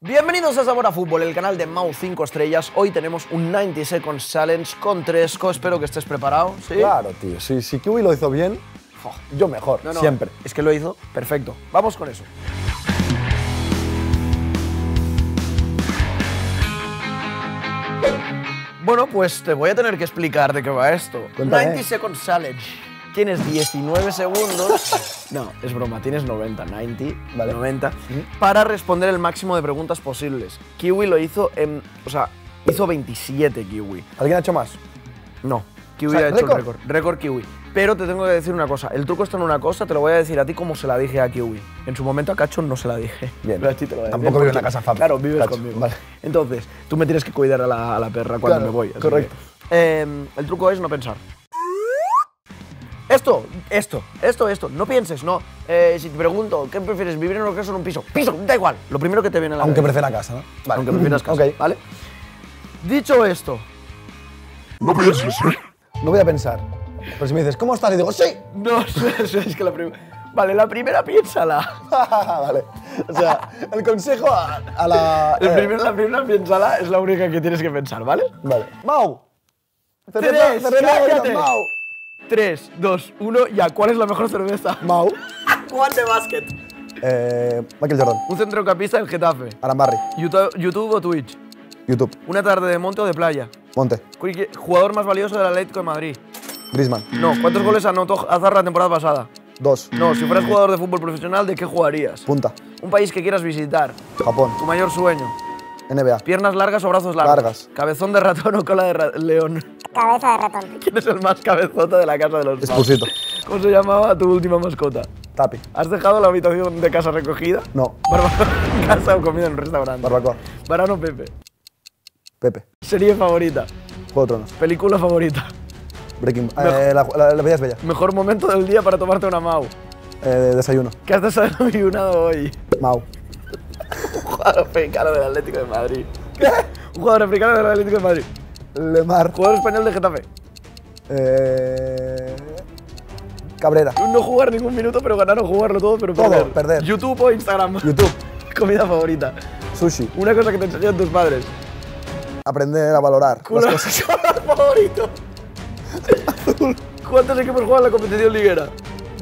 Bienvenidos a Sabor a Fútbol, el canal de Mau 5 estrellas. Hoy tenemos un 90 Seconds Challenge con Tresco. Espero que estés preparado. ¿sí? Claro, tío. Si, si Kiwi lo hizo bien, yo mejor, No, no, siempre. Es que lo hizo perfecto. Vamos con eso. Bueno, pues te voy a tener que explicar de qué va esto. Cuéntame. 90 Seconds Challenge. Tienes 19 segundos. No, es broma, tienes 90, 90, Vale. 90, para responder el máximo de preguntas posibles. Kiwi lo hizo en. O sea, hizo 27 Kiwi. ¿Alguien ha hecho más? No, Kiwi O sea, ha hecho récord. récord. Kiwi. Pero te tengo que decir una cosa. El truco está en una cosa, te lo voy a decir a ti como se la dije a Kiwi. En su momento a Cacho no se la dije. Bien. Pero a ti te lo voy a decir Tampoco vivo en una casa fab. Claro, vives Cacho, conmigo. vale. Entonces, tú me tienes que cuidar a la, a la perra cuando Claro, me voy. correcto. que, eh, el truco es no pensar. Esto, esto, esto, esto. No pienses, no. Eh, si te pregunto, ¿qué prefieres, vivir en una casa o en un piso? Piso, da igual. Lo primero que te viene a la Aunque cabeza. prefiera casa, ¿no? Vale. Aunque prefieras casa, Ok. ¿vale? Dicho esto, No voy a pensar. Pero si me dices, ¿cómo estás? Y digo, sí. No, es que la primera. Vale, la primera piénsala. vale. O sea, el consejo a, a la. El eh, primer- la primera piénsala es la única que tienes que pensar, ¿vale? Vale. Mau. Tres, cerveza cállate. favorita, Mau. 3, 2, 1, ya. ¿Cuál es la mejor cerveza? Mau. ¿Cuál de básquet? Eh, Michael Jordan. Un centrocampista del Getafe. Arambarri. YouTube, YouTube o Twitch. YouTube. Una tarde de monte o de playa. Monte. Jugador más valioso del Atlético de Madrid. Griezmann. No. ¿Cuántos goles anotó Hazard la temporada pasada? Dos. No. Si fueras jugador de fútbol profesional, ¿de qué jugarías? Punta. Un país que quieras visitar. Japón. Tu mayor sueño. NBA. Piernas largas o brazos largos. Largas. Cabezón de ratón o cola de ra- león. Cabeza de ratón. ¿Quién es el más cabezota de la casa de los. Paus? ¿Cómo se llamaba tu última mascota? Tapi. ¿Has dejado la habitación de casa recogida? No. Barbacoa en casa o comida en un restaurante. Barbacoa. Varano Pepe. Pepe. Serie favorita. Juego de Tronos. Película favorita. Breaking eh, la, la, es bella. Mejor momento del día para tomarte una Mau. Eh, desayuno. ¿Qué has desayunado hoy? Mau. Un jugador africano del Atlético de Madrid. ¿Qué? Un jugador africano del Atlético de Madrid. Lemar. Jugador español de Getafe. Eh, Cabrera. No jugar ningún minuto, pero ganar o jugarlo todo, pero Todo, perder. perder. YouTube o Instagram. YouTube. Comida favorita. Sushi. Una cosa que te enseñaron tus padres. Aprender a valorar Culo- las cosas. favorito. ¿Cuántos equipos juegan la competición liguera?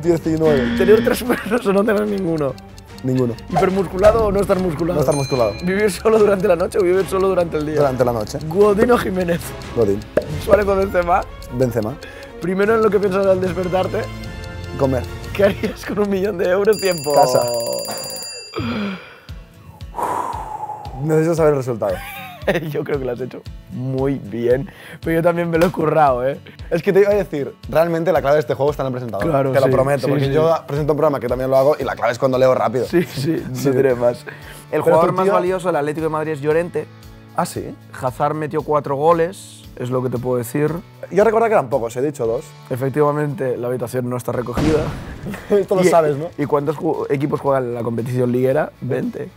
19. ¿Tener tres perros o no tener ninguno? Ninguno. ¿Hipermusculado o no estar musculado? No estar musculado. ¿Vivir solo durante la noche o vivir solo durante el día? Durante la noche. Godín Jiménez. Godín. Suárez o Benzema. Benzema. Primero en lo que piensas al despertarte. Comer. ¿Qué harías con un millón de euros? Tiempo. Casa. Necesito saber el resultado. Yo creo que lo has hecho muy bien. Pero yo también me lo he currado, ¿eh? Es que te iba a decir, realmente la clave de este juego está en el presentador. Claro, Te lo sí, prometo, sí, porque sí. yo presento un programa que también lo hago y la clave es cuando leo rápido. Sí, sí, no Sí. diré más. El Pero jugador más tío- valioso del Atlético de Madrid es Llorente. Ah, sí. Hazard metió cuatro goles, es lo que te puedo decir. Yo recuerdo que eran pocos, he dicho dos. Efectivamente, la habitación no está recogida. Esto lo Y- sabes, ¿no? ¿Y cuántos equipos juegan en la competición liguera? 20.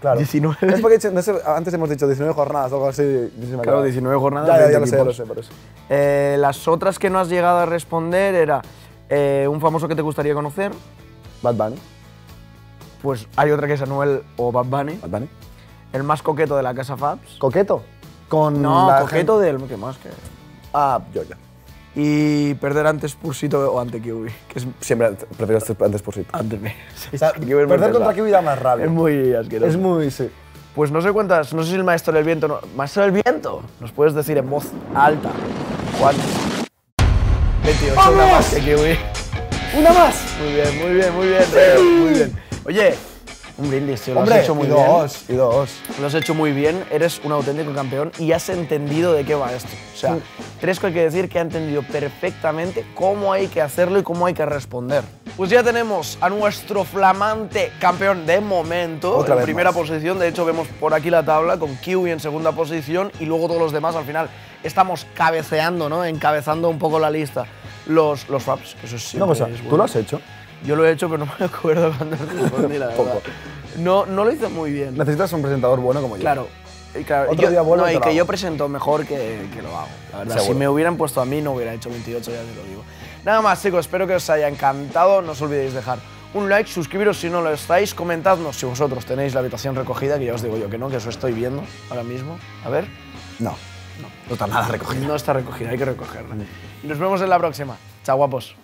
Claro. 19. Es porque no sé, antes hemos dicho 19 jornadas o algo así. Claro, acaba. 19 jornadas. Ya, ya, 20 ya lo sé, ya lo sé, por eso. Eh, las otras que no has llegado a responder era eh, un famoso que te gustaría conocer. Bad Bunny. Pues hay otra que es Anuel o Bad Bunny. Bad Bunny. El más coqueto de la casa Fabs. ¿Coqueto? Con No, la coqueto gente- del... ¿Qué más? que Ah, yo ya. Y perder ante Spursito o ante Kiwi, que es Siempre prefiero antes por sí. ante mí. Sí, O sea, perder contra. Kiwi da más rabia. Es muy asqueroso. Es muy, sí. Pues no sé cuántas, no sé si el maestro del viento, no- maestro del viento, nos puedes decir en voz alta. ¿Cuántas? 28, una más que Kiwi. ¡Una más! Muy bien, muy bien, muy bien, Reo, muy bien. Oye, un brindis, tío, lo Hombre, has hecho muy y bien. dos, y dos. Lo has hecho muy bien, eres un auténtico campeón y has entendido de qué va esto. O sea, Sí. Tresco hay que decir que ha entendido perfectamente cómo hay que hacerlo y cómo hay que responder. Pues ya tenemos a nuestro flamante campeón de momento Otra en vez primera más. posición. De hecho, vemos por aquí la tabla con Kiwi en segunda posición y luego todos los demás al final estamos cabeceando, ¿no? Encabezando un poco la lista. Los, los raps, que eso es Una siempre cosa, es ¿tú lo has hecho? Yo lo he hecho, pero no me acuerdo cuando respondí, la verdad. No, no lo hice muy bien. Necesitas un presentador bueno como yo. Claro. Y claro, Otro yo- día vuelvo no, y que hago. yo presento mejor que, que lo hago. La verdad, si me hubieran puesto a mí, no hubiera hecho 28, ya te lo digo. Nada más, chicos, espero que os haya encantado. No os olvidéis dejar un like, suscribiros si no lo estáis, comentadnos si vosotros tenéis la habitación recogida, que ya os digo yo que no, que eso estoy viendo ahora mismo. A ver. No. No. No está nada recogida. No está recogida, hay que recogerla. Y nos vemos en la próxima. Chao, guapos.